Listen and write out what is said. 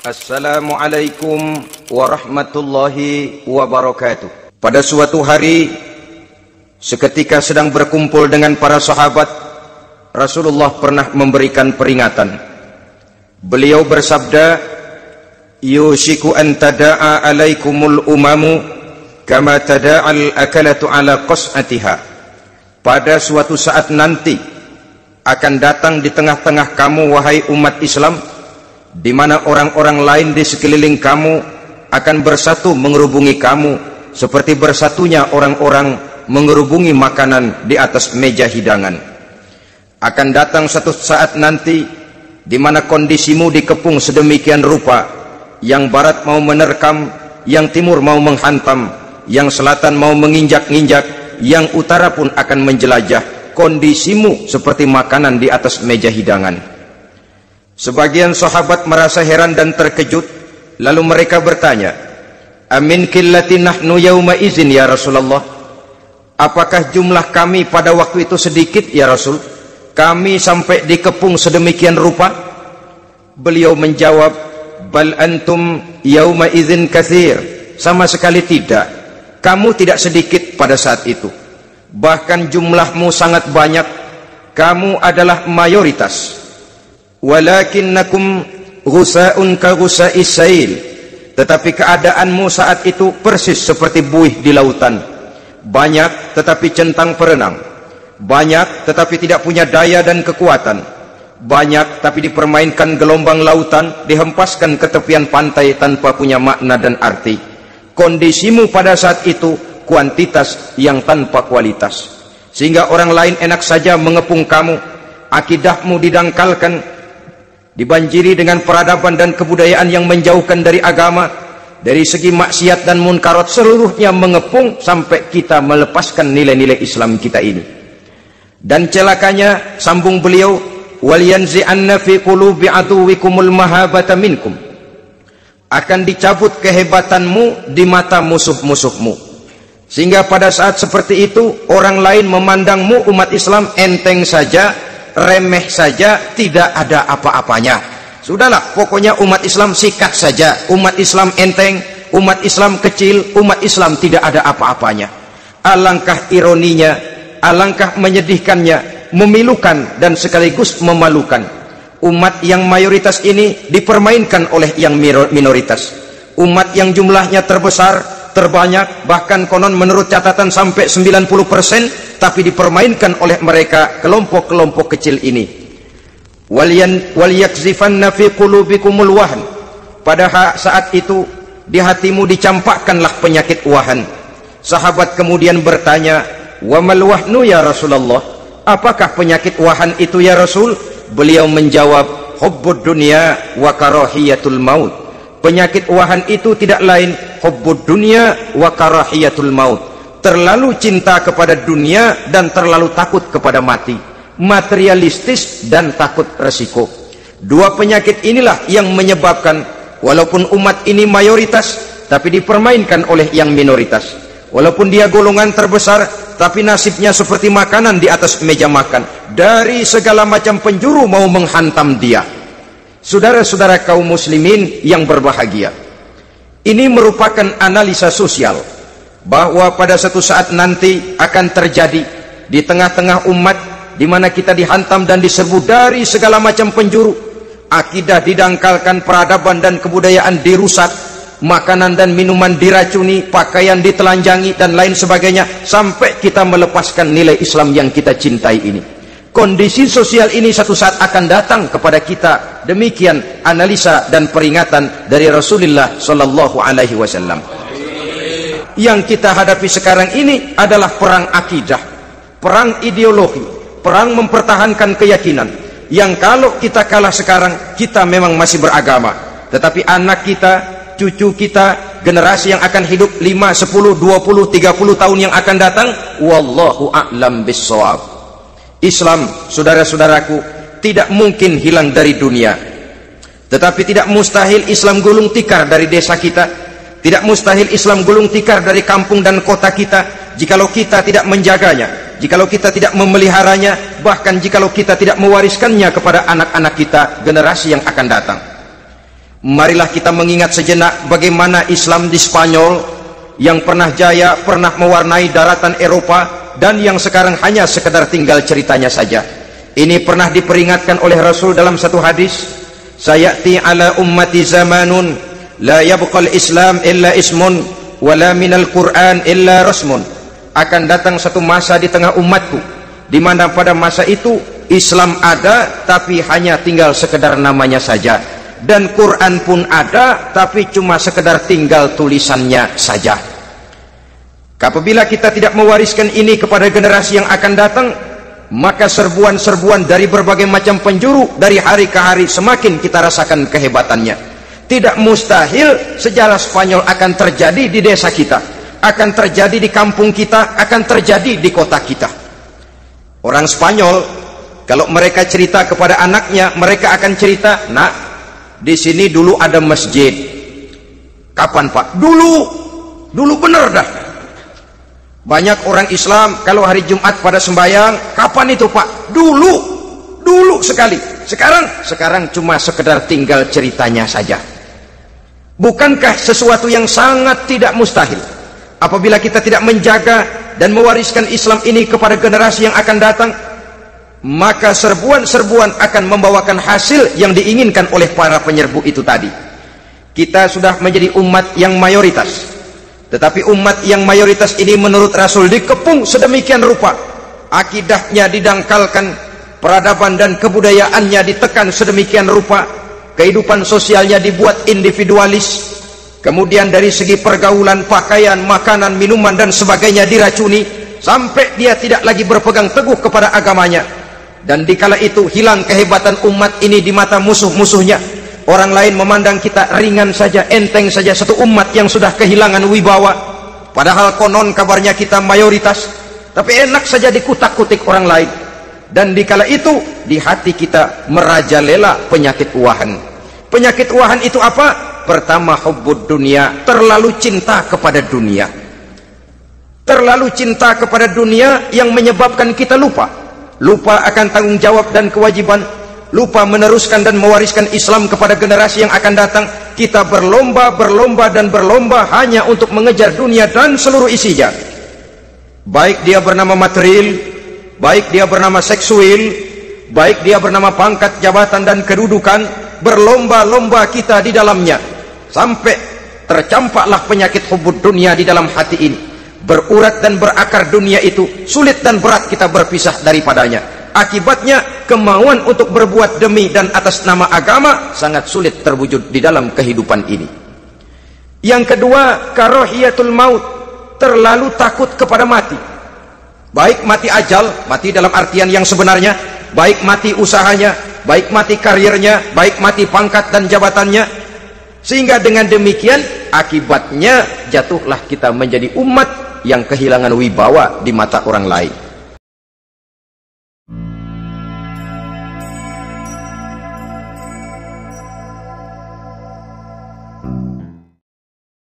Assalamualaikum warahmatullahi wabarakatuh. Pada suatu hari seketika sedang berkumpul dengan para sahabat Rasulullah pernah memberikan peringatan. Beliau bersabda, "Yushiku an tada'a alaikumul umamu kama tada'al akalatu ala qas'atiha." Pada suatu saat nanti akan datang di tengah-tengah kamu wahai umat Islam di mana orang-orang lain di sekeliling kamu akan bersatu mengerubungi kamu seperti bersatunya orang-orang mengerubungi makanan di atas meja hidangan. Akan datang satu saat nanti di mana kondisimu dikepung sedemikian rupa, yang barat mau menerkam, yang timur mau menghantam, yang selatan mau menginjak-injak, yang utara pun akan menjelajah. Kondisimu seperti makanan di atas meja hidangan. Sebagian sahabat merasa heran dan terkejut, lalu mereka bertanya, "Amin killati nahnu yauma izin ya Rasulullah?" Apakah jumlah kami pada waktu itu sedikit ya Rasul? Kami sampai dikepung sedemikian rupa? Beliau menjawab, "Bal antum yauma izin kathir." Sama sekali tidak. Kamu tidak sedikit pada saat itu. Bahkan jumlahmu sangat banyak. Kamu adalah mayoritas walakinnakum ghusa'un ka ghusa'is sail. Tetapi keadaanmu saat itu persis seperti buih di lautan. Banyak tetapi centang perenang banyak tetapi tidak punya daya dan kekuatan. Banyak tapi dipermainkan gelombang lautan dihempaskan ke tepian pantai tanpa punya makna dan arti. Kondisimu pada saat itu kuantitas yang tanpa kualitas. Sehingga orang lain enak saja mengepung kamu. Akidahmu didangkalkan dibanjiri dengan peradaban dan kebudayaan yang menjauhkan dari agama dari segi maksiat dan munkarat seluruhnya mengepung sampai kita melepaskan nilai-nilai Islam kita ini. Dan celakanya sambung beliau wal yanzi'anna fi qulubi aduwikumul mahabata minkum. Akan dicabut kehebatanmu di mata musuh-musuhmu. Sehingga pada saat seperti itu orang lain memandangmu umat Islam enteng saja remeh saja tidak ada apa-apanya. Sudahlah pokoknya umat Islam sikat saja. Umat Islam enteng umat Islam kecil umat Islam tidak ada apa-apanya. Alangkah ironinya alangkah menyedihkannya memilukan dan sekaligus memalukan. Umat yang mayoritas ini dipermainkan oleh yang minoritas. Umat yang jumlahnya terbesar terbanyak bahkan konon menurut catatan sampai 90% tapi dipermainkan oleh mereka kelompok-kelompok kecil ini. Waliyan waliyakzifanna fi qulubikumul wahn pada saat itu di hatimu dicampakkanlah penyakit wahan. Sahabat kemudian bertanya wa mal wahnu ya Rasulullah? Apakah penyakit wahan itu ya Rasul? Beliau menjawab hubbud dunya wa karahiyatul maut. Penyakit wahan itu tidak lain hubbud dunya wa karahiyatul maut terlalu cinta kepada dunia dan terlalu takut kepada mati. Materialistis dan takut resiko. Dua penyakit inilah yang menyebabkan walaupun umat ini mayoritas tapi dipermainkan oleh yang minoritas. Walaupun dia golongan terbesar tapi nasibnya seperti makanan di atas meja makan. Dari segala macam penjuru mau menghantam dia. Saudara-saudara kaum muslimin yang berbahagia. Ini merupakan analisa sosial bahwa pada satu saat nanti akan terjadi di tengah-tengah umat di mana kita dihantam dan diserbu dari segala macam penjuru akidah didangkalkan peradaban dan kebudayaan dirusak makanan dan minuman diracuni pakaian ditelanjangi dan lain sebagainya sampai kita melepaskan nilai Islam yang kita cintai ini. Kondisi sosial ini satu saat akan datang kepada kita. Demikian analisa dan peringatan dari Rasulullah sallallahu alaihi wasallam yang kita hadapi sekarang ini adalah perang akidah perang ideologi perang mempertahankan keyakinan. Yang kalau kita kalah sekarang kita memang masih beragama. Tetapi anak kita cucu kita generasi yang akan hidup 5, 10, 20, 30 tahun yang akan datang wallahu a'lam bissawab. Islam saudara-saudaraku tidak mungkin hilang dari dunia. Tetapi tidak mustahil Islam gulung tikar dari desa kita tidak mustahil Islam gulung tikar dari kampung dan kota kita jikalau kita tidak menjaganya jikalau kita tidak memeliharanya bahkan jikalau kita tidak mewariskannya kepada anak-anak kita generasi yang akan datang Marilah kita mengingat sejenak bagaimana Islam di Spanyol yang pernah jaya, pernah mewarnai daratan Eropa dan yang sekarang hanya sekedar tinggal ceritanya saja. Ini pernah diperingatkan oleh Rasul dalam satu hadis, "Sayati ala ummati zamanun la yabqal Islam illa ismun wala minal Qur'an illa rasmun." Akan datang satu masa di tengah umatku di mana pada masa itu Islam ada tapi hanya tinggal sekedar namanya saja. Dan Quran pun ada tapi cuma sekedar tinggal tulisannya saja. Apabila kita tidak mewariskan ini kepada generasi yang akan datang maka serbuan-serbuan dari berbagai macam penjuru dari hari ke hari semakin kita rasakan kehebatannya tidak mustahil sejarah Spanyol akan terjadi di desa kita akan terjadi di kampung kita akan terjadi di kota kita. Orang Spanyol kalau mereka cerita kepada anaknya mereka akan cerita nak di sini dulu ada masjid. Kapan pak? Dulu. Dulu benar dah. Banyak orang Islam kalau hari Jumat pada sembahyang kapan itu pak? Dulu. Dulu sekali. Sekarang? Sekarang cuma sekedar tinggal ceritanya saja bukankah sesuatu yang sangat tidak mustahil? Apabila kita tidak menjaga dan mewariskan Islam ini kepada generasi yang akan datang maka serbuan-serbuan akan membawakan hasil yang diinginkan oleh para penyerbu itu tadi. Kita sudah menjadi umat yang mayoritas. Tetapi umat yang mayoritas ini menurut Rasul dikepung sedemikian rupa. Akidahnya didangkalkan peradaban dan kebudayaannya ditekan sedemikian rupa kehidupan sosialnya dibuat individualis. Kemudian dari segi pergaulan pakaian, makanan, minuman dan sebagainya diracuni sampai dia tidak lagi berpegang teguh kepada agamanya. Dan dikala itu hilang kehebatan umat ini di mata musuh-musuhnya. Orang lain memandang kita ringan saja enteng saja satu umat yang sudah kehilangan wibawa. Padahal konon kabarnya kita mayoritas tapi enak saja dikutak-kutik orang lain. Dan dikala itu di hati kita merajalela penyakit uahan penyakit uahan itu apa? pertama hubbud dunia. Terlalu cinta kepada dunia. Terlalu cinta kepada dunia yang menyebabkan kita lupa. Lupa akan tanggung jawab dan kewajiban. Lupa meneruskan dan mewariskan Islam kepada generasi yang akan datang. Kita berlomba, berlomba dan berlomba hanya untuk mengejar dunia dan seluruh isinya. Baik dia bernama material baik dia bernama seksual baik dia bernama pangkat jabatan dan kedudukan berlomba-lomba kita di dalamnya sampai tercampaklah penyakit hubud dunia di dalam hati ini. Berurat dan berakar dunia itu sulit dan berat kita berpisah daripadanya. Akibatnya kemauan untuk berbuat demi dan atas nama agama sangat sulit terwujud di dalam kehidupan ini. Yang kedua karohiyatul maut terlalu takut kepada mati. Baik mati ajal mati dalam artian yang sebenarnya baik mati usahanya baik mati karirnya baik mati pangkat dan jabatannya. Sehingga dengan demikian akibatnya jatuhlah kita menjadi umat yang kehilangan wibawa di mata orang lain